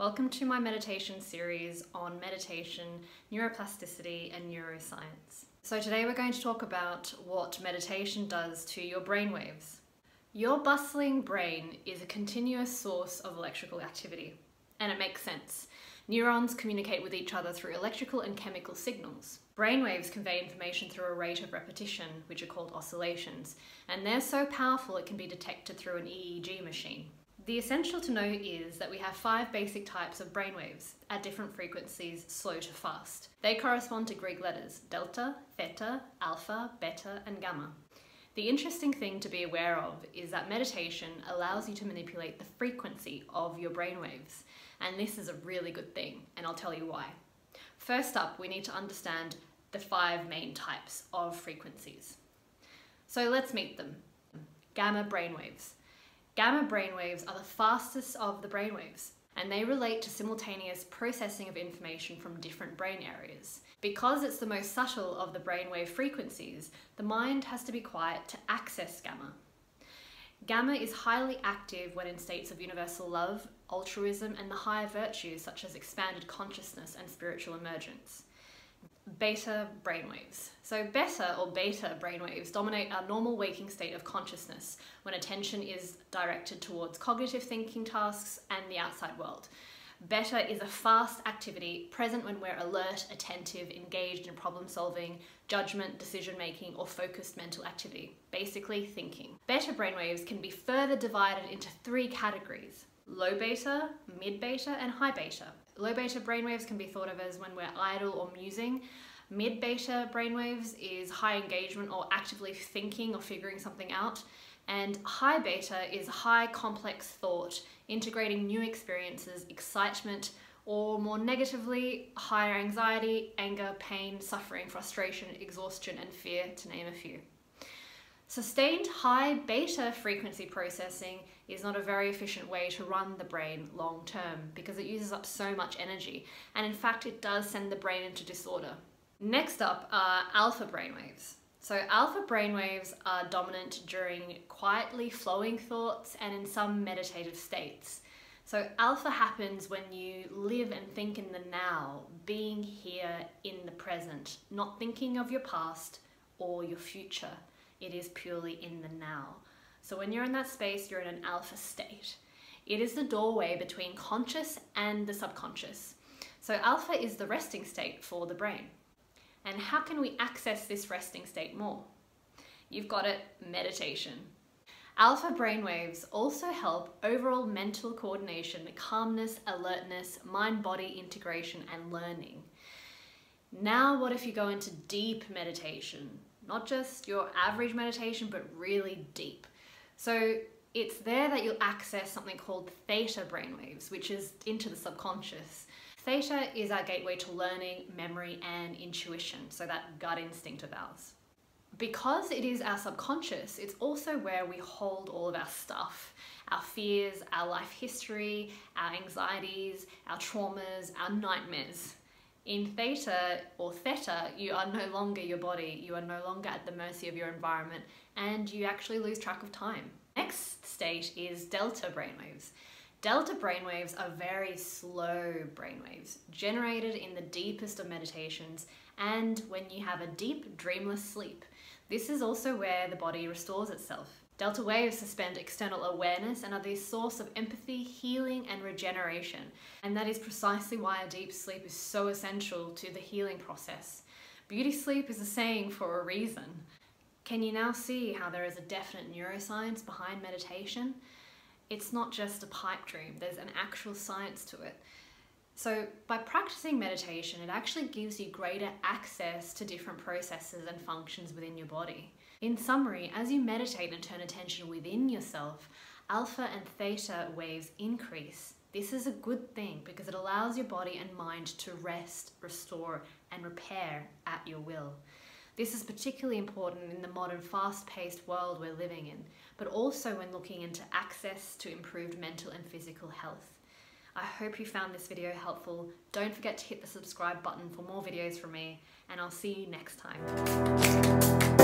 Welcome to my meditation series on meditation, neuroplasticity, and neuroscience. So, today we're going to talk about what meditation does to your brainwaves. Your bustling brain is a continuous source of electrical activity, and it makes sense. Neurons communicate with each other through electrical and chemical signals. Brainwaves convey information through a rate of repetition, which are called oscillations, and they're so powerful it can be detected through an EEG machine. The essential to know is that we have five basic types of brainwaves at different frequencies, slow to fast. They correspond to Greek letters delta, theta, alpha, beta, and gamma. The interesting thing to be aware of is that meditation allows you to manipulate the frequency of your brainwaves, and this is a really good thing, and I'll tell you why. First up, we need to understand the five main types of frequencies. So let's meet them. Gamma brainwaves. Gamma brainwaves are the fastest of the brainwaves and they relate to simultaneous processing of information from different brain areas. Because it's the most subtle of the brainwave frequencies, the mind has to be quiet to access gamma. Gamma is highly active when in states of universal love, altruism, and the higher virtues such as expanded consciousness and spiritual emergence beta brainwaves. So beta or beta brainwaves dominate our normal waking state of consciousness when attention is directed towards cognitive thinking tasks and the outside world. Beta is a fast activity present when we're alert, attentive, engaged in problem solving, judgment, decision making, or focused mental activity, basically thinking. Beta brainwaves can be further divided into three categories low beta, mid beta, and high beta. Low beta brainwaves can be thought of as when we're idle or musing. Mid beta brainwaves is high engagement or actively thinking or figuring something out. And high beta is high complex thought, integrating new experiences, excitement, or more negatively, higher anxiety, anger, pain, suffering, frustration, exhaustion, and fear, to name a few. Sustained high beta frequency processing is not a very efficient way to run the brain long term because it uses up so much energy and in fact it does send the brain into disorder. Next up are alpha brainwaves. So alpha brainwaves are dominant during quietly flowing thoughts and in some meditative states. So alpha happens when you live and think in the now, being here in the present, not thinking of your past or your future it is purely in the now. So when you're in that space, you're in an alpha state. It is the doorway between conscious and the subconscious. So alpha is the resting state for the brain. And how can we access this resting state more? You've got it, meditation. Alpha brainwaves also help overall mental coordination, calmness, alertness, mind-body integration, and learning. Now what if you go into deep meditation? Not just your average meditation, but really deep. So it's there that you'll access something called theta brainwaves, which is into the subconscious. Theta is our gateway to learning, memory, and intuition, so that gut instinct of ours. Because it is our subconscious, it's also where we hold all of our stuff our fears, our life history, our anxieties, our traumas, our nightmares. In theta or theta, you are no longer your body, you are no longer at the mercy of your environment, and you actually lose track of time. Next state is delta brainwaves. Delta brainwaves are very slow brainwaves, generated in the deepest of meditations and when you have a deep, dreamless sleep. This is also where the body restores itself. Delta waves suspend external awareness and are the source of empathy, healing, and regeneration. And that is precisely why a deep sleep is so essential to the healing process. Beauty sleep is a saying for a reason. Can you now see how there is a definite neuroscience behind meditation? It's not just a pipe dream, there's an actual science to it. So, by practicing meditation, it actually gives you greater access to different processes and functions within your body. In summary, as you meditate and turn attention within yourself, alpha and theta waves increase. This is a good thing because it allows your body and mind to rest, restore, and repair at your will. This is particularly important in the modern fast paced world we're living in, but also when looking into access to improved mental and physical health. I hope you found this video helpful. Don't forget to hit the subscribe button for more videos from me, and I'll see you next time.